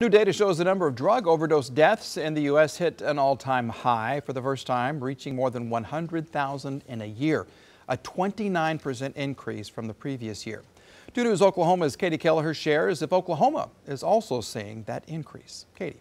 New data shows the number of drug overdose deaths in the U.S. hit an all-time high for the first time, reaching more than 100,000 in a year, a 29% increase from the previous year. 2 News Oklahoma's Katie Kelleher shares if Oklahoma is also seeing that increase. Katie.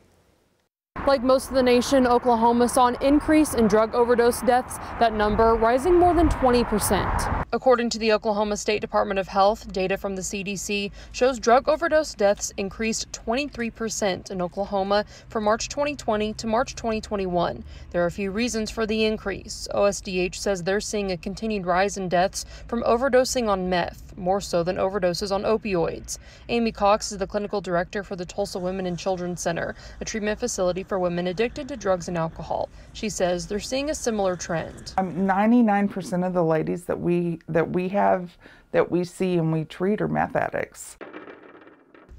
Like most of the nation, Oklahoma saw an increase in drug overdose deaths, that number rising more than 20 percent. According to the Oklahoma State Department of Health, data from the CDC shows drug overdose deaths increased 23% in Oklahoma from March 2020 to March 2021. There are a few reasons for the increase. OSDH says they're seeing a continued rise in deaths from overdosing on meth, more so than overdoses on opioids. Amy Cox is the clinical director for the Tulsa Women and Children Center, a treatment facility for women addicted to drugs and alcohol. She says they're seeing a similar trend. 99% um, of the ladies that we that we have that we see and we treat are meth addicts.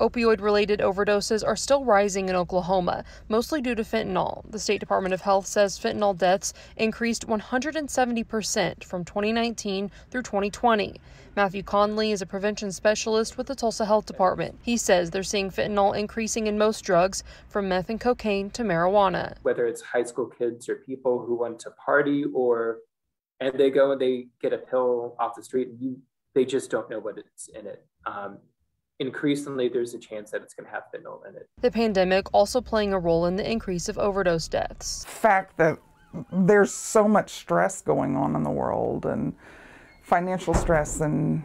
Opioid related overdoses are still rising in Oklahoma, mostly due to fentanyl. The State Department of Health says fentanyl deaths increased 170% from 2019 through 2020. Matthew Conley is a prevention specialist with the Tulsa Health Department. He says they're seeing fentanyl increasing in most drugs, from meth and cocaine to marijuana. Whether it's high school kids or people who want to party or and they go and they get a pill off the street and you they just don't know what it's in it um, increasingly there's a chance that it's going to have fentanyl in it. The pandemic also playing a role in the increase of overdose deaths. Fact that there's so much stress going on in the world and financial stress and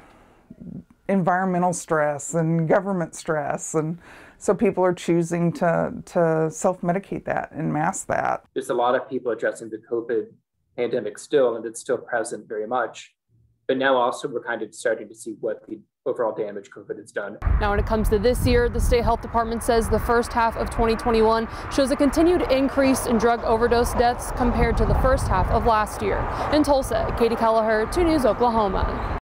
environmental stress and government stress and so people are choosing to to self-medicate that and mask that. There's a lot of people addressing the covid pandemic still, and it's still present very much. But now also we're kind of starting to see what the overall damage COVID has done. Now when it comes to this year, the state health department says the first half of 2021 shows a continued increase in drug overdose deaths compared to the first half of last year. In Tulsa, Katie Kelleher, 2 News Oklahoma.